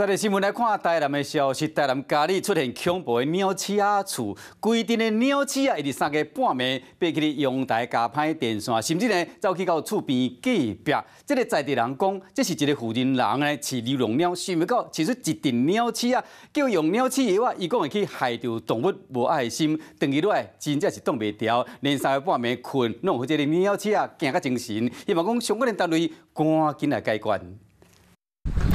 在个新闻来看，台南的消息，台南家里出现恐怖的鸟鼠啊厝，规定的鸟鼠啊，一直三个半暝爬起阳台加歹电线，甚至呢走去到厝边隔壁。这个在地人讲，这是一个附近人呢饲流浪鸟，想不到其实一群鸟鼠啊，叫用鸟鼠药啊，伊讲会去害着动物无爱心，长期落来真正是挡袂牢，连三个半暝困，弄好这个鸟鼠啊惊甲精神，希望讲相关的单位赶紧来解决。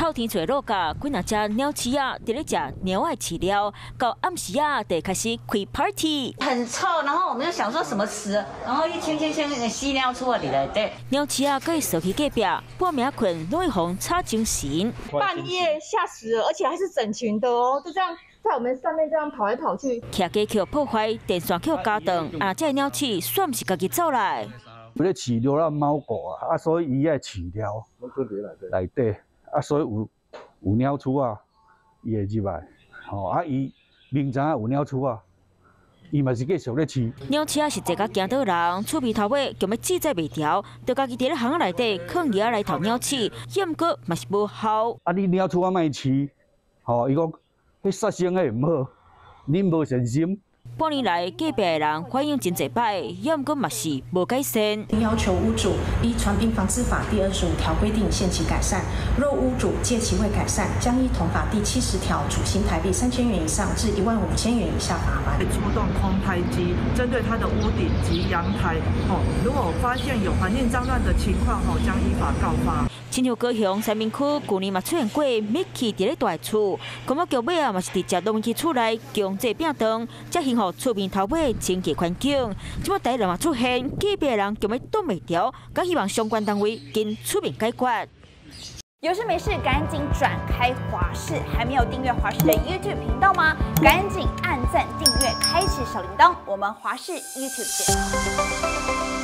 透天厝的落架，几若只鸟鼠啊，伫咧食鸟爱饲料，到暗时啊，得开始开 party。很臭，然后我们就想说什么事，然后一清清清那个屎尿出来了，对。鸟鼠啊，可以手去隔壁，半暝困，容易红差精神。半夜吓死了，而且还是整群的哦，就这样在我们上面这样跑来跑去。徛家去破坏电线，去加断，啊，这鸟鼠算不是家己走来。不咧饲流浪猫狗啊，啊，所以伊爱饲料内底。啊，所以有有鸟鼠啊，伊会入来，吼啊，伊明知影有鸟鼠啊，伊嘛是继续咧饲。鸟鼠啊是一个惊到人，厝边头尾叫要自在袂调，就家己伫咧巷内底放野来偷鸟鼠，也毋过嘛是无效。啊，你鸟鼠啊，莫饲，吼，伊讲迄杀生诶毋好，恁无诚心。半年来，隔壁的人反映真侪摆，也毋过嘛是无改善。要求屋主依《传病防治法》第二十五条规定，限期改善。若屋主借期未改善，将依同法第七十条处新台币三千元以上至一万五千元以下罚款。出动空拍机，针对他的屋顶及阳台，吼，如果发现有环境脏乱的情况，吼，将依法告发。亲像高雄三明区去年嘛出现过密气伫咧大厝，公务局尾啊嘛是直接动去厝内强制变灯，才幸好厝边头尾清洁环境。即么第一嘛出现，隔壁人就要挡袂掉，更希望相关单位跟出面解决。有事没事赶紧转开华视，还没有订阅华视的 YouTube 频道吗？赶紧按赞订阅，开启小铃铛，我们华视 YouTube 见。